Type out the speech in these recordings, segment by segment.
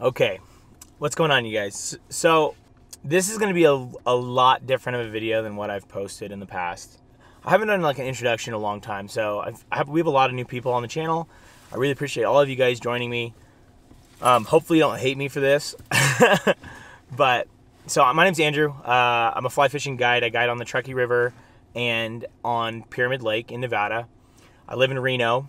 Okay, what's going on, you guys? So, this is going to be a, a lot different of a video than what I've posted in the past. I haven't done like an introduction in a long time, so I've, I have, we have a lot of new people on the channel. I really appreciate all of you guys joining me. Um, hopefully, you don't hate me for this. but, so my name's Andrew. Uh, I'm a fly fishing guide. I guide on the Truckee River and on Pyramid Lake in Nevada. I live in Reno.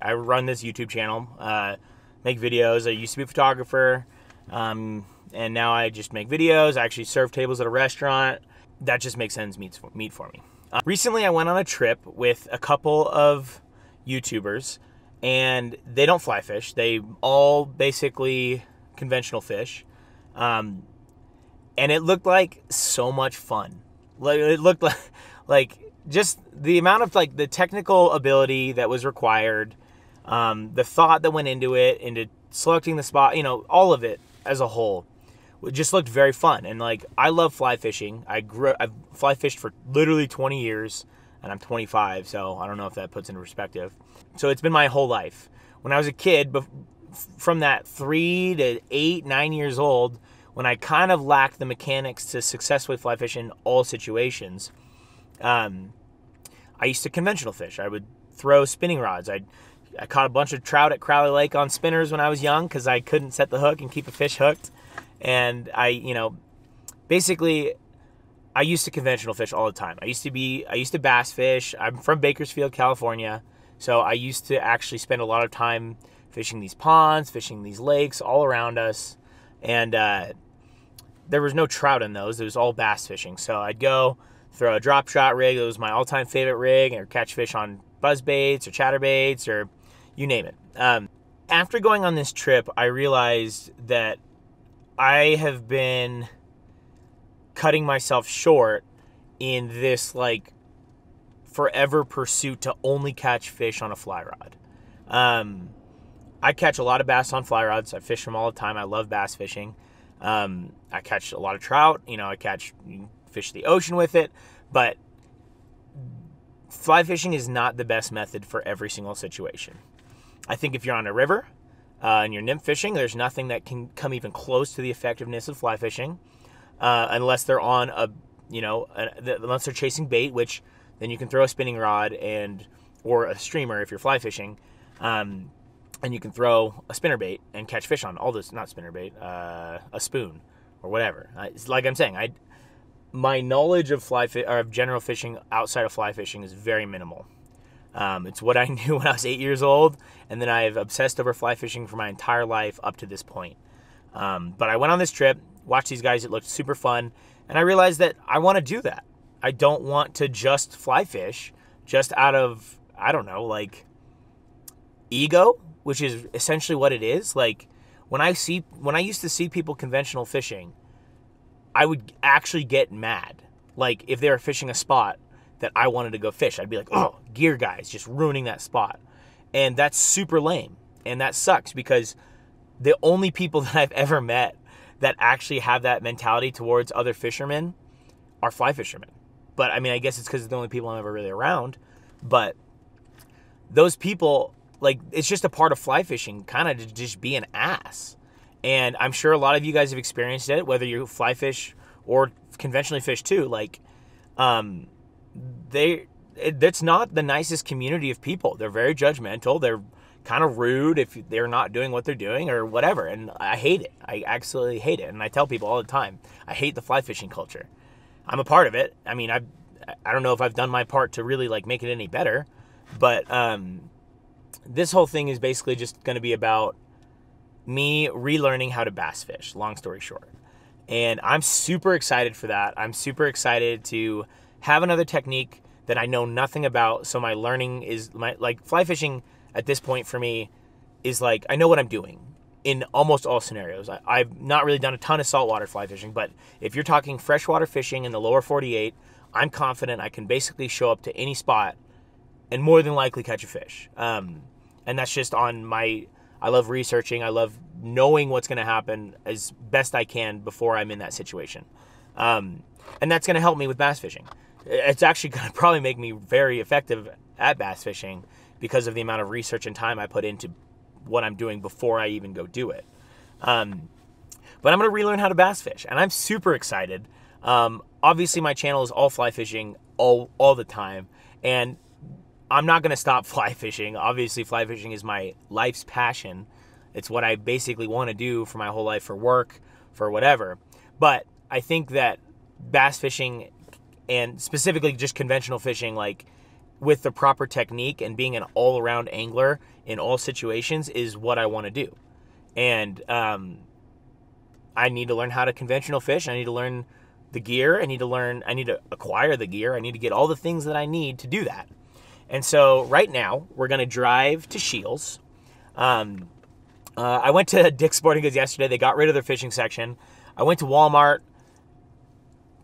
I run this YouTube channel, uh, make videos. I used to be a photographer, um, and now I just make videos. I actually serve tables at a restaurant. That just makes ends meet for, meet for me. Uh, recently, I went on a trip with a couple of YouTubers, and they don't fly fish. They all basically conventional fish, um, and it looked like so much fun. Like it looked like like just the amount of like the technical ability that was required um, the thought that went into it, into selecting the spot, you know, all of it as a whole, it just looked very fun. And like, I love fly fishing. I grew, I've fly fished for literally 20 years, and I'm 25, so I don't know if that puts into perspective. So it's been my whole life. When I was a kid, from that three to eight, nine years old, when I kind of lacked the mechanics to successfully fly fish in all situations, um, I used to conventional fish. I would throw spinning rods. I'd I caught a bunch of trout at Crowley Lake on spinners when I was young because I couldn't set the hook and keep a fish hooked. And I, you know, basically, I used to conventional fish all the time. I used to be, I used to bass fish. I'm from Bakersfield, California. So I used to actually spend a lot of time fishing these ponds, fishing these lakes all around us. And uh, there was no trout in those. It was all bass fishing. So I'd go throw a drop shot rig. It was my all time favorite rig, or catch fish on buzz baits or chatter baits or you name it. Um, after going on this trip, I realized that I have been cutting myself short in this like forever pursuit to only catch fish on a fly rod. Um, I catch a lot of bass on fly rods. I fish them all the time. I love bass fishing. Um, I catch a lot of trout. You know, I catch fish the ocean with it. But fly fishing is not the best method for every single situation. I think if you're on a river uh, and you're nymph fishing, there's nothing that can come even close to the effectiveness of fly fishing, uh, unless they're on a, you know, a, unless they're chasing bait, which then you can throw a spinning rod and or a streamer if you're fly fishing, um, and you can throw a spinner bait and catch fish on all this, not spinner bait, uh, a spoon or whatever. like I'm saying, I my knowledge of fly fi- or of general fishing outside of fly fishing is very minimal. Um, it's what I knew when I was eight years old, and then I've obsessed over fly fishing for my entire life up to this point. Um, but I went on this trip, watched these guys, it looked super fun, and I realized that I want to do that. I don't want to just fly fish just out of, I don't know, like ego, which is essentially what it is. Like when I see, when I used to see people conventional fishing, I would actually get mad. Like if they were fishing a spot that I wanted to go fish, I'd be like, "Oh, gear guys, just ruining that spot." And that's super lame. And that sucks because the only people that I've ever met that actually have that mentality towards other fishermen are fly fishermen. But I mean, I guess it's because it's the only people I'm ever really around. But those people, like, it's just a part of fly fishing, kind of to just be an ass. And I'm sure a lot of you guys have experienced it, whether you fly fish or conventionally fish too. Like, um, they, it's not the nicest community of people. They're very judgmental. They're kind of rude if they're not doing what they're doing or whatever. And I hate it. I absolutely hate it. And I tell people all the time, I hate the fly fishing culture. I'm a part of it. I mean, I, I don't know if I've done my part to really like make it any better, but um, this whole thing is basically just going to be about me relearning how to bass fish, long story short. And I'm super excited for that. I'm super excited to have another technique that I know nothing about. So my learning is my like fly fishing at this point for me is like I know what I'm doing in almost all scenarios. I, have not really done a ton of saltwater fly fishing, but if you're talking freshwater fishing in the lower 48, I'm confident I can basically show up to any spot and more than likely catch a fish. Um, and that's just on my I love researching. I love knowing what's going to happen as best I can before I'm in that situation. Um, and that's going to help me with bass fishing. It's actually going to probably make me very effective at bass fishing because of the amount of research and time I put into what I'm doing before I even go do it. Um, but I'm going to relearn how to bass fish, and I'm super excited. Um, obviously, my channel is all fly fishing all all the time, and I'm not going to stop fly fishing. Obviously, fly fishing is my life's passion. It's what I basically want to do for my whole life for work, for whatever. But I think that bass fishing and specifically just conventional fishing, like with the proper technique and being an all around angler in all situations, is what I want to do. And um, I need to learn how to conventional fish. I need to learn the gear. I need to learn, I need to acquire the gear. I need to get all the things that I need to do that. And so right now, we're going to drive to Scheels. Um, uh, I went to Dick's Sporting Goods yesterday. They got rid of their fishing section. I went to Walmart.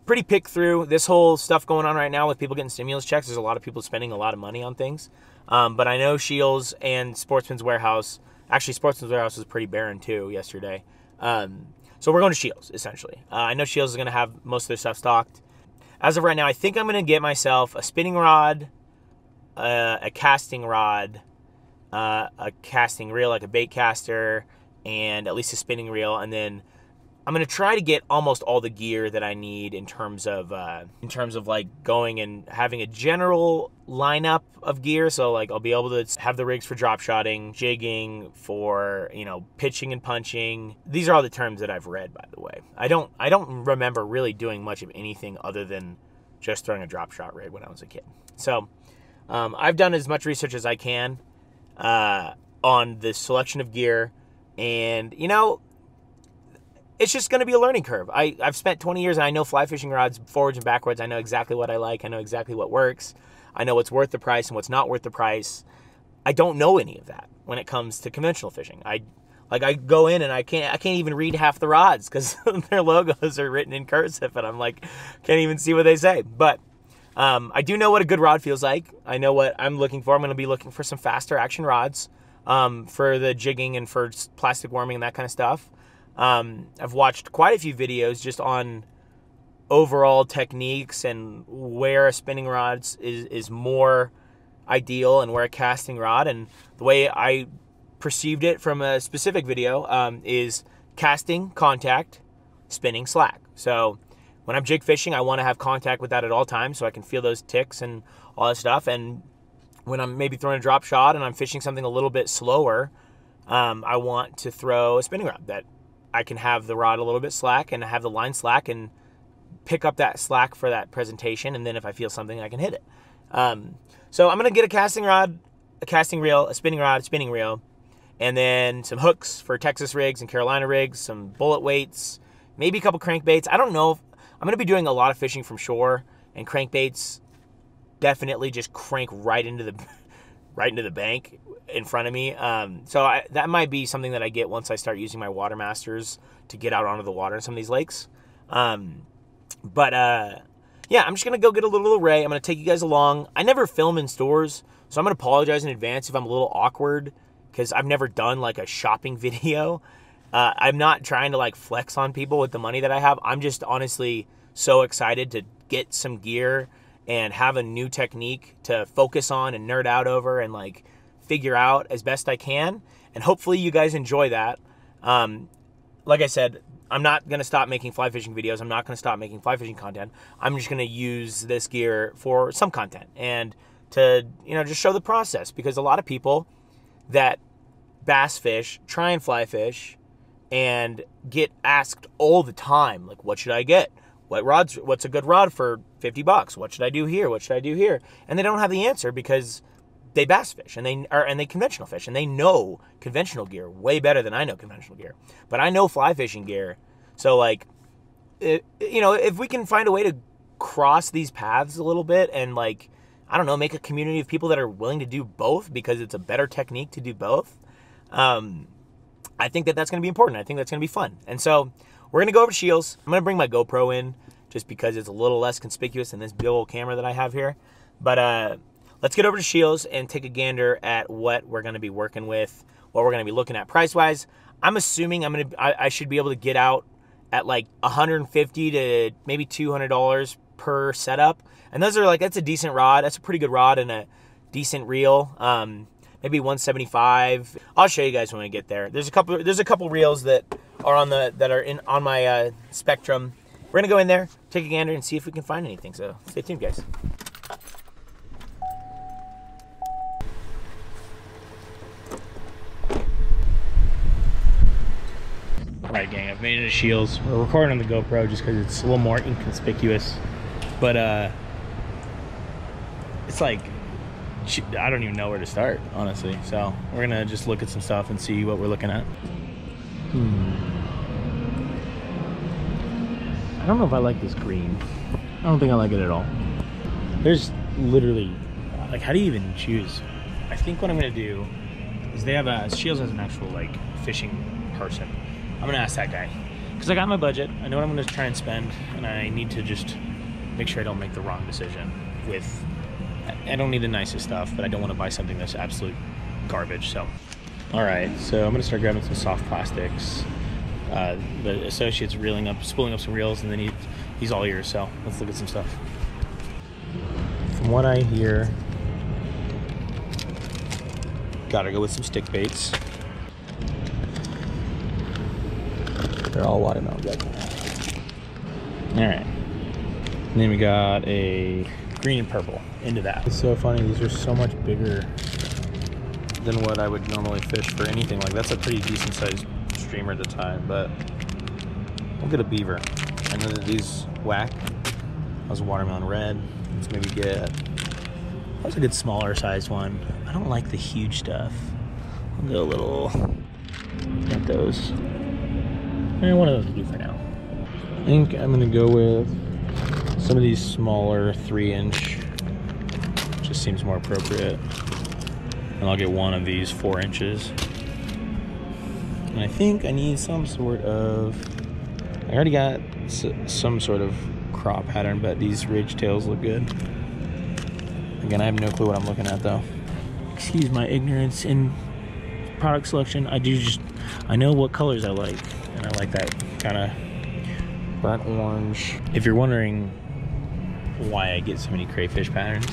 Pretty pick through this whole stuff going on right now with people getting stimulus checks. There's a lot of people spending a lot of money on things. Um, but I know Scheels and Sportsman's Warehouse. Actually, Sportsman's Warehouse was pretty barren too yesterday. Um, so we're going to Scheels essentially. Uh, I know Scheels is going to have most of their stuff stocked. As of right now, I think I'm going to get myself a spinning rod, uh, a casting rod, uh, a casting reel like a bait caster, and at least a spinning reel, and then I'm gonna try to get almost all the gear that I need in terms of uh, in terms of like going and having a general lineup of gear. So like I'll be able to have the rigs for drop shotting, jigging, for you know pitching and punching. These are all the terms that I've read, by the way. I don't I don't remember really doing much of anything other than just throwing a drop shot rig when I was a kid. So um, I've done as much research as I can uh, on the selection of gear, and you know it's just going to be a learning curve. I, I've spent 20 years and I know fly fishing rods forwards and backwards. I know exactly what I like. I know exactly what works. I know what's worth the price and what's not worth the price. I don't know any of that when it comes to conventional fishing. I like I go in and I can't I can't even read half the rods because their logos are written in cursive and I'm like can't even see what they say. But um, I do know what a good rod feels like. I know what I'm looking for. I'm going to be looking for some faster action rods um, for the jigging and for plastic worming and that kind of stuff. Um, I've watched quite a few videos just on overall techniques and where a spinning rod is, is more ideal and where a casting rod. And the way I perceived it from a specific video um, is casting, contact, spinning, slack. So when I'm jig fishing, I want to have contact with that at all times so I can feel those ticks and all that stuff. And when I'm maybe throwing a drop shot and I'm fishing something a little bit slower, um, I want to throw a spinning rod that I can have the rod a little bit slack and have the line slack and pick up that slack for that presentation. And then if I feel something, I can hit it. Um, so I'm going to get a casting rod, a casting reel, a spinning rod, a spinning reel, and then some hooks for Texas rigs and Carolina rigs, some bullet weights, maybe a couple crankbaits. I don't know. If, I'm going to be doing a lot of fishing from shore and crankbaits definitely just crank right into the right into the bank in front of me. Um, so I, that might be something that I get once I start using my Watermasters to get out onto the water in some of these lakes. Um, but uh, yeah, I'm just gonna go get a little array. I'm gonna take you guys along. I never film in stores, so I'm gonna apologize in advance if I'm a little awkward because I've never done like a shopping video. Uh, I'm not trying to like flex on people with the money that I have. I'm just honestly so excited to get some gear and have a new technique to focus on and nerd out over and like figure out as best I can. And hopefully you guys enjoy that. Um, like I said, I'm not going to stop making fly fishing videos. I'm not going to stop making fly fishing content. I'm just going to use this gear for some content and to, you know, just show the process because a lot of people that bass fish try and fly fish and get asked all the time like what should I get? What rods what's a good rod for 50 bucks? What should I do here? What should I do here? And they don't have the answer because they bass fish and they are and they conventional fish and they know conventional gear way better than I know conventional gear. But I know fly fishing gear. So like it, you know, if we can find a way to cross these paths a little bit and like I don't know, make a community of people that are willing to do both because it's a better technique to do both. Um, I think that that's going to be important. I think that's going to be fun. And so we're to go over to Scheels. I'm to bring my GoPro in just because it's a little less conspicuous than this big old camera that I have here. But uh, let's get over to Scheels and take a gander at what we're to be working with, what we're to be looking at price wise. I'm assuming I'm to I, I should be able to get out at like 150 to maybe 200 dollars per setup, and those are like that's a decent rod. That's a pretty good rod and a decent reel. Um, maybe 175. I'll show you guys when we get there. There's a couple. There's a couple reels that are on the that are in on my uh, spectrum. We're gonna go in there, take a gander, and see if we can find anything. So stay tuned, guys. All right, gang. I've made it to Scheels. We're recording on the GoPro just because it's a little more inconspicuous, but uh, it's like I don't even know where to start, honestly. So we're gonna just look at some stuff and see what we're looking at. Hmm. I don't know if I like this green. I don't think I like it at all. There's literally, like, how do you even choose? I think what I'm gonna do is they have a Scheels has an actual like fishing person. I'm gonna ask that guy because I got my budget. I know what I'm gonna try and spend, and I need to just make sure I don't make the wrong decision. With I- don't need the nicest stuff, but I don't want to buy something that's absolute garbage. So, all right, so I'm gonna start grabbing some soft plastics. Uh, the associate's reeling up, spooling up some reels, and then he, he's all ears. So let's look at some stuff. From what I hear, gotta go with some stick baits. They're all watermelon. All right. And then we got a green and purple into that. It's so funny. These are so much bigger than what I would normally fish for anything. Like that's a pretty decent sized streamer at the time, but we'll get a beaver. I know that these whack. That was a watermelon red. Let's maybe get. That was a good smaller sized one. I don't like the huge stuff. I'll go a little. Got those. Eh, one of those will do for now. I think I'm gonna go with some of these smaller three inch. Just seems more appropriate. And I'll get one of these four inches. And I think I need some sort of. I already got some sort of crop pattern, but these ridge tails look good. Again, I have no clue what I'm looking at though. Excuse my ignorance in product selection. I do just, I know what colors I like, and I like that kind of burnt orange. If you're wondering why I get so many crayfish patterns,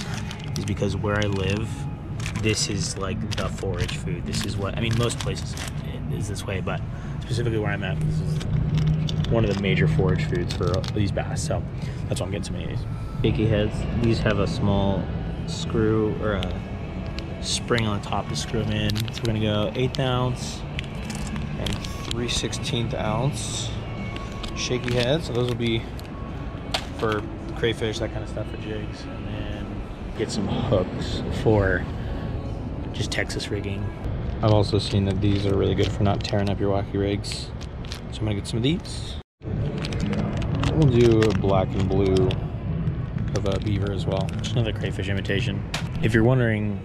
is because where I live, this is like the forage food. This is what I mean. Most places is this way, but specifically where I'm at, this is one of the major forage foods for these bass. So that's why I'm getting so many of these. Shaky heads. These have a small screw or a spring on the top to screw them in. So we're gonna go eighth ounce and three sixteenth ounce shaky heads. So those will be for crayfish, that kind of stuff for jigs, and then get some hooks for just Texas rigging. I've also seen that these are really good for not tearing up your wacky rigs. So I'm gonna get some of these. We'll do a black and blue of a beaver as well. Just another crayfish imitation. If you're wondering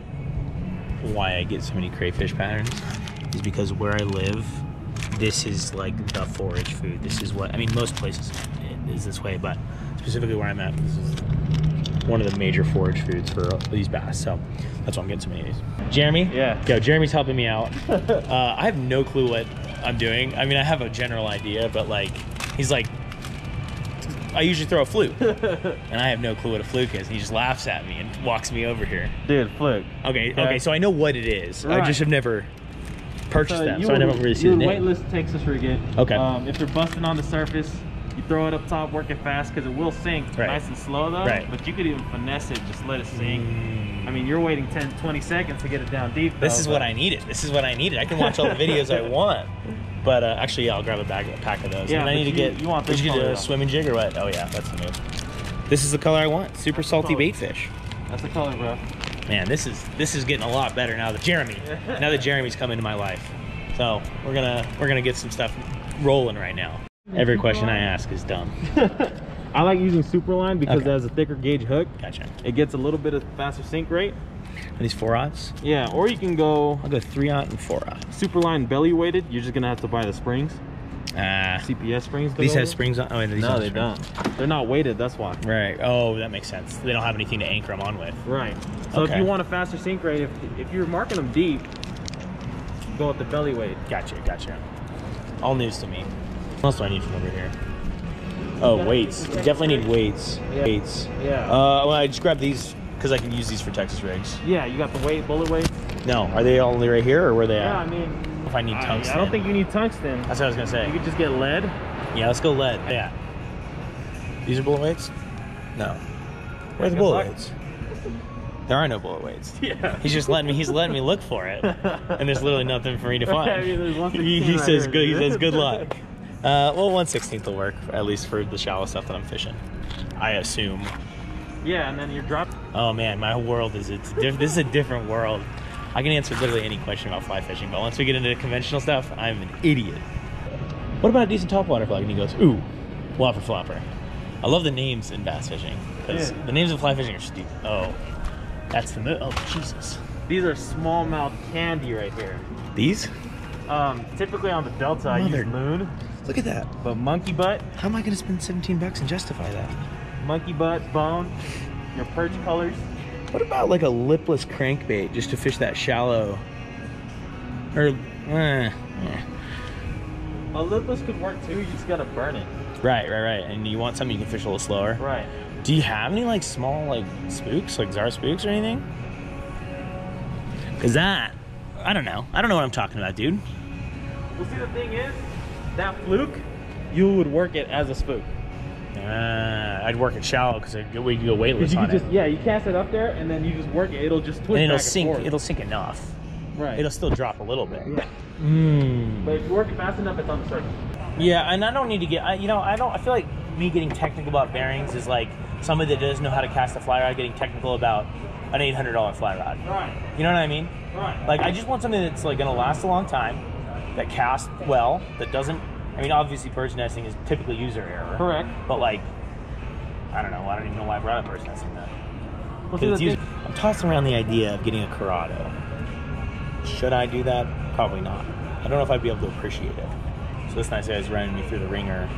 why I get so many crayfish patterns, is because where I live, this is like the forage food. This is what I mean. Most places is this way, but specifically where I'm at, this is one of the major forage foods for these bass. So that's why I'm getting so many of these. Jeremy, Yeah. Yo, Jeremy's helping me out. uh, I have no clue what I'm doing. I mean, I have a general idea, but like, he's like, I usually throw a fluke, and I have no clue what a fluke is. And he just laughs at me and walks me over here. Dude, fluke. Okay, Okay. okay, so I know what it is. Right. I just have never purchased them, so I never really see the name. weightless Texas rig it. Okay. Um, if they're busting on the surface, you throw it up top, work it fast because it will sink Right. nice and slow though. Right. But you could even finesse it, just let it sink. I mean, you're waiting 10, 20 seconds to get it down deep. This though, is but- what I needed. This is what I needed. I can watch all the videos I want. But uh, actually, yeah, I'll grab a bag, a pack of those. Yeah, and I need to get. you want did this you get color, a swimming jig or what? Oh yeah, that's the move. This is the color I want. Super salty bait fish. That's the color, bro. Man, this is this is getting a lot better now that Jeremy, now that Jeremy's come into my life. So we're gonna we're gonna get some stuff rolling right now. Every question I ask is dumb. I like using Superline because Okay. it has a thicker gauge hook. Gotcha. It gets a little bit of faster sink rate. Are these four aughts? Yeah, or you can go I'll go three aught and four aught. Superline belly weighted. You're just gonna have to buy the springs, Ah, CPS springs. these have springs on. Oh, these No, they springs. don't. They're not weighted. That's why. Right. Oh, that makes sense. They don't have anything to anchor them on with. Right. So Okay. if you want a faster sink rate, if, if you're marking them deep, go with the belly weight. Gotcha, gotcha. All news to me. What else do I need from over here? Oh, weights. Definitely need weights. Yeah. Weights. Yeah. Uh, well, I just grabbed these because I can use these for Texas rigs. yeah, you got the weight, bullet weight. No, are they only right here or where they Yeah, I mean, if I need tungsten. I don't think you need tungsten. That's what I was gonna say. You could just get lead. Yeah, let's go lead. Yeah. These are bullet weights? No. Where are the bullet luck. weights? There are no bullet weights. Yeah. He's just letting me. He's letting me look for it, and there's literally nothing for me to find. I mean, he, he right says here. good. He says good luck. Uh, well, one sixteenth will work at least for the shallow stuff that I'm fishing. I assume. Yeah, and then you're dropping. Oh man, my whole world is it's diff- this is a different world. I can answer literally any question about fly fishing, but once we get into the conventional stuff, I'm an idiot. What about a decent topwater flag? And he goes, ooh, Whopper Plopper. I love the names in bass fishing because Yeah. the names of fly fishing are stupid. Oh, that's the mo- oh Jesus. These are smallmouth candy right here. These? Um, typically on the Delta, I use loon, Look at that. but monkey butt, How am I going to spend 17 bucks and justify that? monkey butt, bone, your perch colors. What about like a lipless crankbait just to fish that shallow? Or, eh, eh. A lipless could work too. You just gotta burn it. right, right, right. And you want something you can fish a little slower. Right. Do you have any like small like spooks, like Zara spooks or anything? Cause that, I don't know. I don't know what I'm talking about, dude. Well, see, the thing is, that fluke, you would work it as a spook. Uh, I'd work it shallow because we could go weightless you on could it, yeah, you cast it up there and then you just work it. It'll just twist and it'll sink. forth. It'll sink enough. right. It'll still drop a little bit. yeah. Mm. But if you work it fast enough, it's on the surface. Yeah, and I don't need to get. I, you know, I don't. I feel like me getting technical about bearings is like somebody that doesn't know how to cast a fly rod getting technical about an eight hundred dollar fly rod. Right. You know what I mean? Right. Like I just want something that's like gonna last a long time, that casts well, that doesn't. I mean, obviously, birds nesting is typically user error. Correct. But like, I don't know. I don't even know why I brought up birds nesting then. Well, user- I'm tossing around the idea of getting a Curado. Should I do that? Probably not. I don't know if I'd be able to appreciate it. So this nice guy's running me through the ringer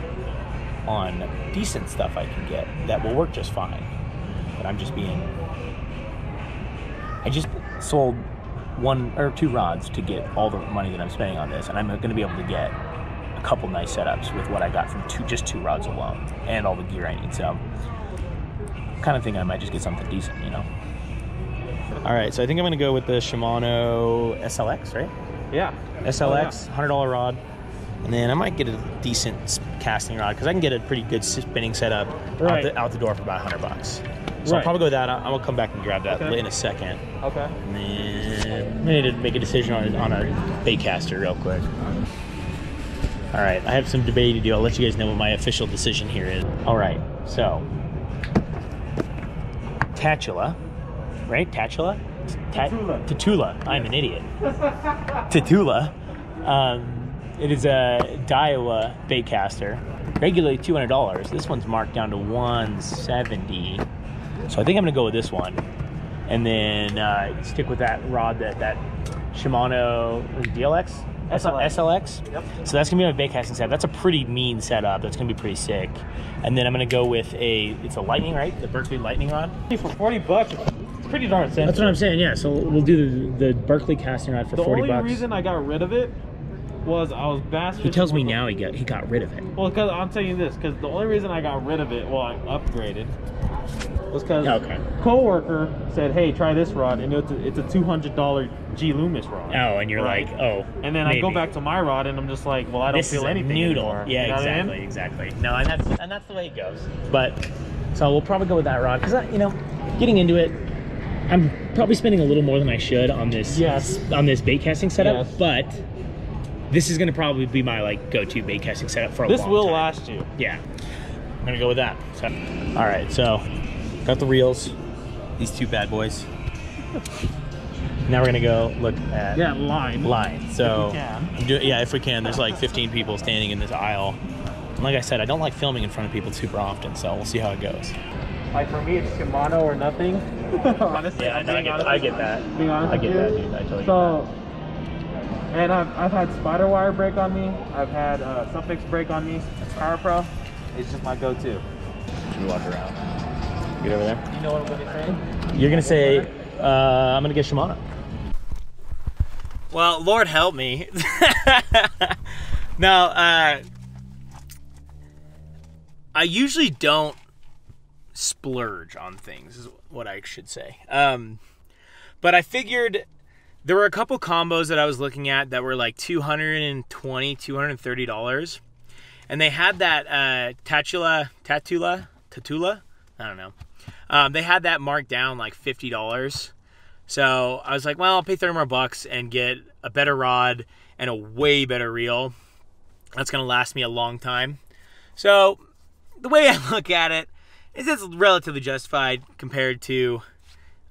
on decent stuff I can get that will work just fine. But I'm just being. I just sold one or two rods to get all the money that I'm spending on this, and I'm going to be able to get a couple nice setups with what I got from two, just two rods alone, and all the gear I need. So, kind of think I might just get something decent, you know. All right, so I think I'm going to go with the Shimano SLX, right? yeah. SLX, oh, hundred dollar rod, and then I might get a decent casting rod because I can get a pretty good spinning setup Right. out, the, out the door for about hundred bucks. So I'll Right. probably go with that. I- I'll come back and grab that Okay. in a second. Okay. And then I need to make a decision on, on our bait caster real quick. All right, I have some debate to do. I'll let you guys know what my official decision here is. All right, so Tatula, right? Tatula? Ta- Tatula. Tatula. I'm an idiot. Tatula. Um, it is a Daiwa bait caster. Regularly $200. This one's marked down to 170 So I think I'm going to go with this one. And then uh, stick with that rod, that, that Shimano was it DLX? SLX. SLX? Yep. So that's gonna be my bait casting setup. That's a pretty mean setup. That's gonna be pretty sick. And then I'm gonna go with a it's a lightning, right? The Berkley lightning rod. For 40 bucks, it's pretty darn sensitive. That's what I'm saying. Yeah. So we'll do the, the Berkley casting rod for The 40 only bucks. reason I got rid of it was I was bass he tells me now he got he got rid of it. Well, because I'm telling you this, because the only reason I got rid of it, well, I upgraded, was because Okay. coworker said, "Hey, try this rod," and it's a, it's a two hundred dollar G Loomis rod. Oh, and you're Right. like, oh. And then I go back to my rod, and I'm just like, "Well, I don't this feel anything noodle. anymore." Yeah, You know what I exactly, mean? exactly. No, and that's and that's the way it goes. But so we'll probably go with that rod because you know, getting into it, I'm probably spending a little more than I should on this. Yes. On this bait casting setup, Yes. but this is gonna probably be my like go-to bait casting setup for a This will time. last you. Yeah, I'm gonna go with that. So, all right, so got the reels, these two bad boys. Now we're gonna go look at Yeah, line. line. So If you can. Do- yeah, if we can. There's like 15 people standing in this aisle. And like I said, I don't like filming in front of people super often, so we'll see how it goes. Like for me, it's Shimano or nothing. Honestly, I, get, being honest. that. Being honest I get that, dude. I totally So, and I've, I've had SpiderWire break on me. I've had uh, Sufix break on me. Power Pro. It's just my go-to. get that. You walk around. Get over there. You know what I'm gonna say? You're gonna say, uh, I'm gonna get Shimano. Well, Lord help me. now, uh, I usually don't splurge on things, is what I should say. Um, but I figured there were a couple combos that I was looking at that were like 220 $230. And they had that uh, Tatula, Tatula, Tatula? I don't know. Um, they had that marked down like $50. So I was like, well, I'll pay 30 more bucks and get a better rod and a way better reel. That's going to last me a long time. So the way I look at it is it's relatively justified compared to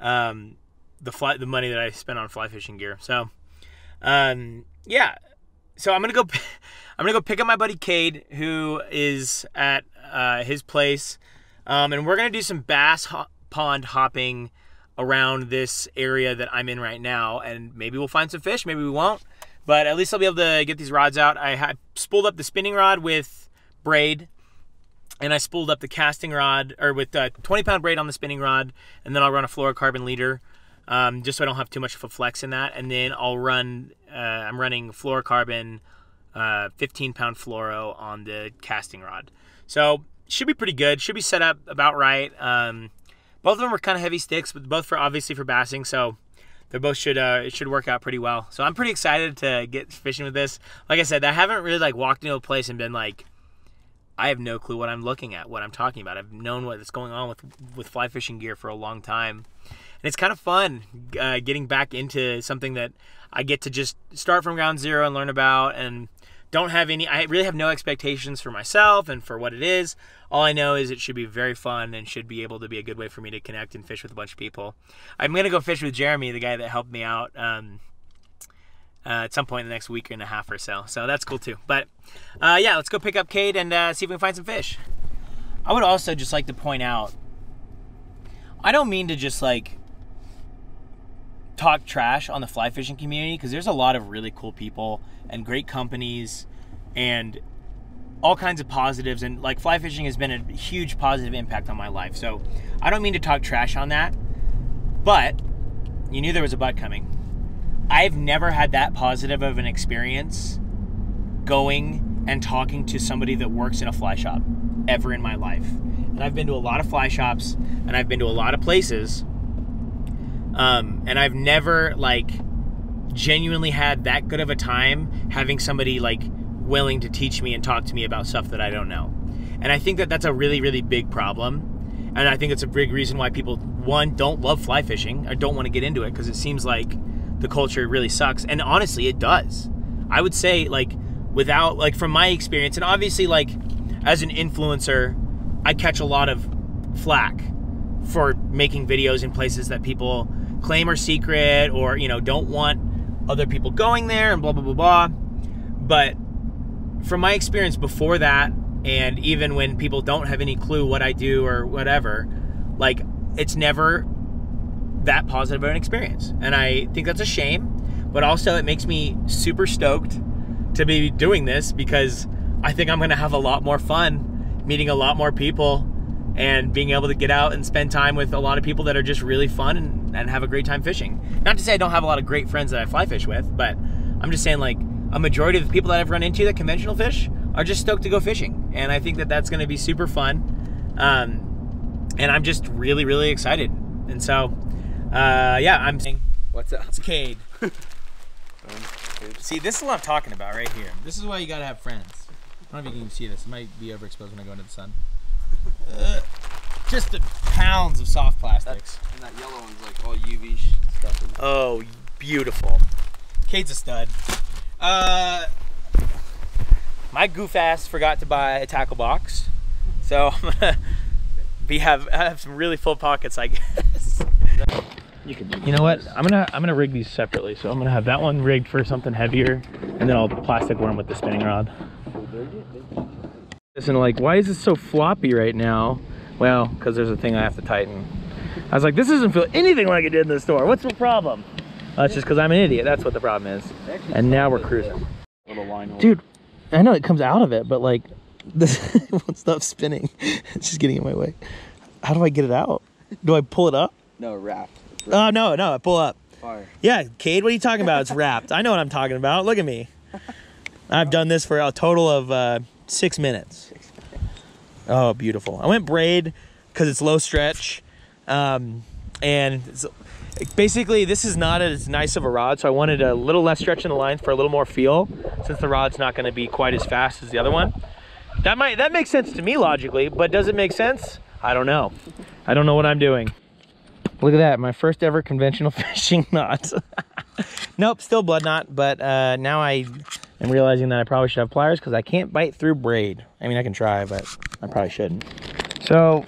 um, the fly, the money that I spent on fly fishing gear. So, um, yeah. So I'm gonna go. I'm gonna go pick up my buddy Cade, who is at uh, his place, um, and we're gonna do some bass ho- pond hopping around this area that I'm in right now, and maybe we'll find some fish. Maybe we won't, but at least I'll be able to get these rods out. I spooled up the spinning rod with braid and I spooled up the casting rod or with a 20 pound braid on the spinning rod, and then I'll run a fluorocarbon leader, um, just so I don't have too much of a flex in that. And then I'll run, uh, I'm running fluorocarbon, uh, 15 pound fluoro on the casting rod. So should be pretty good. Should be set up about right. Um, both of them are kind of heavy sticks, but both for obviously for bassing. So they both should uh, it should work out pretty well. So I'm pretty excited to get fishing with this. Like I said, I haven't really like walked into a place and been like I have no clue what I'm looking at, what I'm talking about. I've known what's going on with with fly fishing gear for a long time, and it's kind of fun uh, getting back into something that I get to just start from ground zero and learn about, and don't have any. I really have no expectations for myself and for what it is. All I know is it should be very fun and should be able to be a good way for me to connect and fish with a bunch of people. I'm gonna go fish with Jeremy, the guy that helped me out. Um, uh, at some point in the next week and a half or so. So that's cool too. But uh, yeah, let's go pick up Cade and uh, see if we can find some fish. I would also just like to point out I don't mean to just like talk trash on the fly fishing community because there's a lot of really cool people and great companies and all kinds of positives and like fly fishing has been a huge positive impact on my life. So I don't mean to talk trash on that, but you knew there was a butt coming. I've never had that positive of an experience going and talking to somebody that works in a fly shop ever in my life. And I've been to a lot of fly shops and I've been to a lot of places. Um, and I've never like genuinely had that good of a time having somebody like willing to teach me and talk to me about stuff that I don't know. And I think that that's a really, really big problem. And I think it's a big reason why people, one, don't love fly fishing or don't want to get into it because it seems like the culture really sucks. And honestly, it does. I would say, like, without, like, from my experience, and obviously, like, as an influencer, I catch a lot of flack for making videos in places that people claim are secret or, you know, don't want other people going there and blah, blah, blah, blah. But from my experience before that, and even when people don't have any clue what I do or whatever, like, it's never that positive of an experience. And I think that's a shame, but also it makes me super stoked to be doing this because I think I'm going to have a lot more fun meeting a lot more people and being able to get out and spend time with a lot of people that are just really fun and, and have a great time fishing. Not to say I don't have a lot of great friends that I fly fish with, but I'm just saying like a majority of the people that I've run into that conventional fish are just stoked to go fishing. And I think that that's going to be super fun. Um, and I'm just really, really excited. And so uh, yeah, I'm saying. What's up? It's Cade. see, this is what I'm talking about right here. This is why you gotta have friends. I don't know if you can see this. It might be overexposed when I go into the sun. Uh, just the pounds of soft plastics. That, and that yellow one's like all UV stuff. Oh, beautiful. Cade's a stud. Uh, my goof ass forgot to buy a tackle box, so I'm gonna be have I have some really full pockets, I guess. You can. You know what? I'm gonna I'm gonna rig these separately. So I'm gonna have that one rigged for something heavier, and then I'll plastic one with the spinning rod. Listen, like, why is this so floppy right now? Well, because there's a thing I have to tighten. I was like, this doesn't feel anything like it did in the store. What's the problem? Uh, it's just because I'm an idiot. That's what the problem is. And now we're cruising. Dude, I know it comes out of it, but like, this won't stop spinning. It's just getting in my way. How do I get it out? Do I pull it up? No, wrapped. Oh, no, no, i pull up. Fire. Yeah, Cade, what are you talking about? It's wrapped. I know what I'm talking about. Look at me. I've done this for a total of uh, six minutes. Oh, beautiful. I went braid because it's low stretch. Um, and basically this is not as nice of a rod, so I wanted a little less stretch in the line for a little more feel, since the rod's not going to be quite as fast as the other one. That might that makes sense to me logically, but does it make sense? I don't know. I don't know what I'm doing. Look at that, my first ever conventional fishing knot. nope, still blood knot, but uh, now I am realizing that I probably should have pliers because I can't bite through braid. I mean, I can try, but I probably shouldn't. So,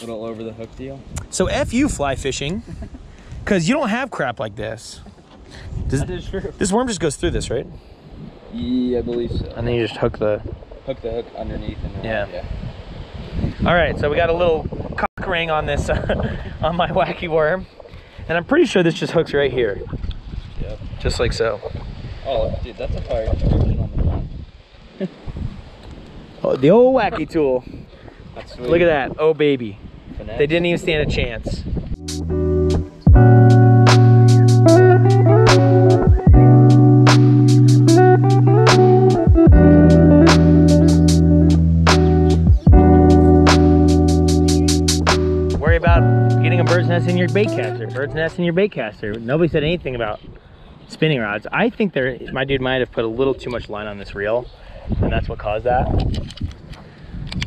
Little over the hook deal. so F you fly fishing, because you don't have crap like this. Does, That is true. this worm just goes through this, right? Yeah, I believe so. And then you just hook the... Hook the hook underneath and. Yeah. yeah. All right, so we got a little cock ring on this, on my wacky worm. And I'm pretty sure this just hooks right here, Yep. just like so. Oh, dude, that's a fire description on the front. Oh, the old wacky tool. That's sweet. Look at that. Oh, baby. Finesse. They didn't even stand a chance. Worry about getting a bird's nest in your bait caster. Bird's nest in your bait caster. Nobody said anything about spinning rods. I think there, my dude might have put a little too much line on this reel, and that's what caused that.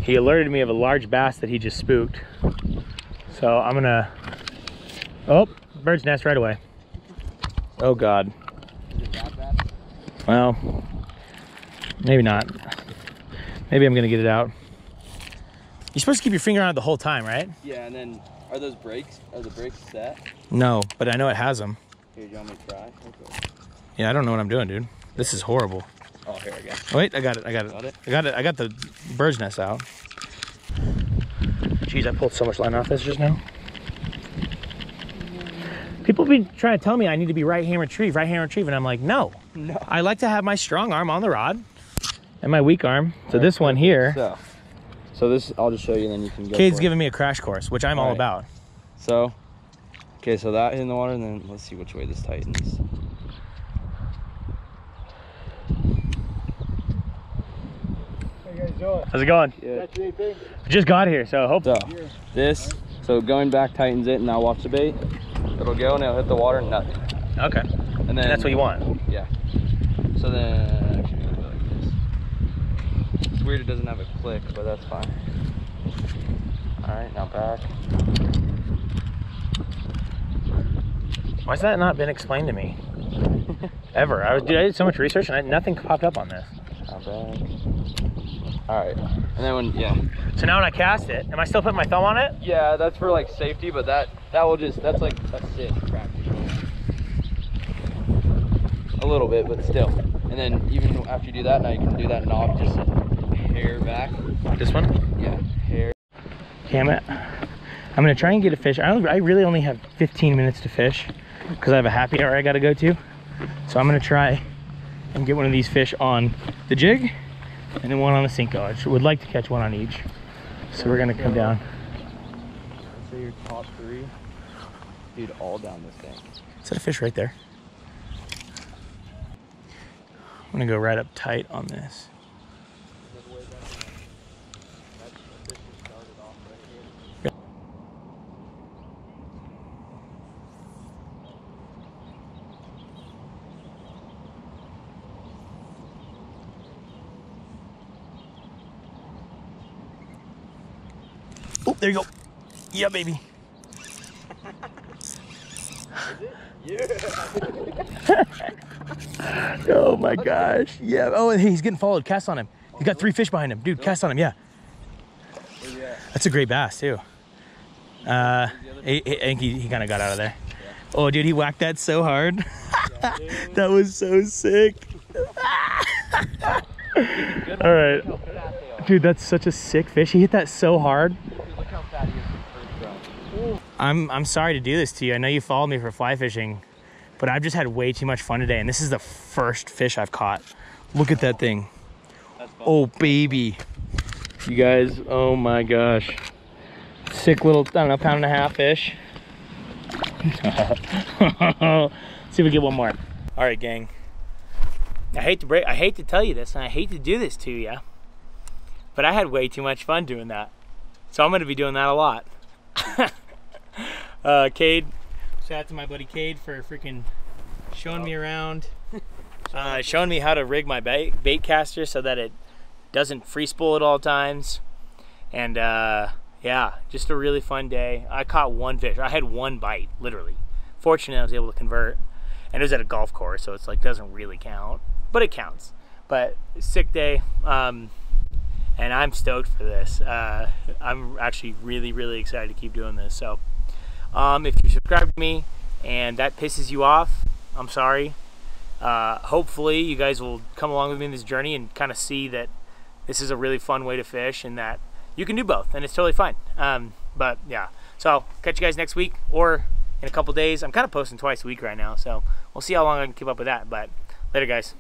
He alerted me of a large bass that he just spooked. So I'm gonna, oh, bird's nest right away. Oh God. Well, maybe not. Maybe I'm gonna get it out. You're supposed to keep your finger on it the whole time, right? Yeah, and then are those brakes? Are the brakes set? No, but I know it has them. Here, you want me to try? Okay. Yeah, I don't know what I'm doing, dude. This is horrible. Oh, here I go. Oh, wait, I got it. I got it. Got it? I got it. I got the bird's nest out. Jeez, I pulled so much line off this just now. People be trying to tell me I need to be right hand retrieve, right hand retrieve, and I'm like, no. No. I like to have my strong arm on the rod and my weak arm. So this one here, So, so this I'll just show you, and then you can go. Cade's giving me a crash course, which I'm all Alright. about. So, okay, so that in the water, and then let's see which way this tightens. How's it going? Yeah. Just got here, so hope. So this, so going back tightens it, and now watch the bait. It'll go and it'll hit the water, and nothing. Okay. And then And that's what you want. Yeah. So then, actually, I'll go like this. It's weird it doesn't have a click, but that's fine. All right, now back. Why's that not been explained to me? Ever. I was dude, I did so much research and I, nothing popped up on this. Now back. All right. And then when, yeah. So now when I cast it, am I still putting my thumb on it? Yeah, that's for like safety, but that that will just that's like that's it practically. A little bit, but still. And then even after you do that, now you can do that knob just hair back. This one? Yeah, hair. Damn it. I'm gonna try and get a fish. I, only, I really only have 15 minutes to fish because I have a happy hour I gotta go to. So I'm gonna try and get one of these fish on the jig and then one on the Senko. I would like to catch one on each. So we're gonna come down. Say your top three, dude, all down this thing. Is that a fish right there? I'm gonna go right up tight on this. Oh, there you go. Yeah, baby. Yeah. Oh my gosh. Yeah. Oh, and he's getting followed. Cast on him. He's got three fish behind him. Dude, cast on him. Yeah. That's a great bass, too. Uh, I, think he, he kind of got out of there. Oh, dude, he whacked that so hard. that was so sick. All right. Dude, that's such a sick fish. He hit that so hard. Look how fat he is for first throw. I'm I'm sorry to do this to you. I know you followed me for fly fishing, but I've just had way too much fun today, and this is the first fish I've caught. Look at that thing. Oh baby. You guys, oh my gosh. Sick little, I don't know, pound and a half fish. See if we get one more. All right, gang. I hate to break, I hate to tell you this, and I hate to do this to you, but I had way too much fun doing that. So I'm gonna be doing that a lot. Uh, Cade, shout out to my buddy Cade for freaking showing me around, uh, showing me how to rig my bait, bait caster so that it doesn't free spool at all times. And uh, yeah, just a really fun day. I caught one fish. I had one bite, literally. Fortunately, I was able to convert, and it was at a golf course, so it's like doesn't really count, but it counts. But sick day. Um, and I'm stoked for this. Uh, I'm actually really, really excited to keep doing this. So, um, if you subscribe to me and that pisses you off, I'm sorry. Uh, hopefully, you guys will come along with me in this journey and kind of see that this is a really fun way to fish and that you can do both, and it's totally fine. Um, but yeah, so catch you guys next week or in a couple days. I'm kind of posting twice a week right now, so we'll see how long I can keep up with that. But later, guys.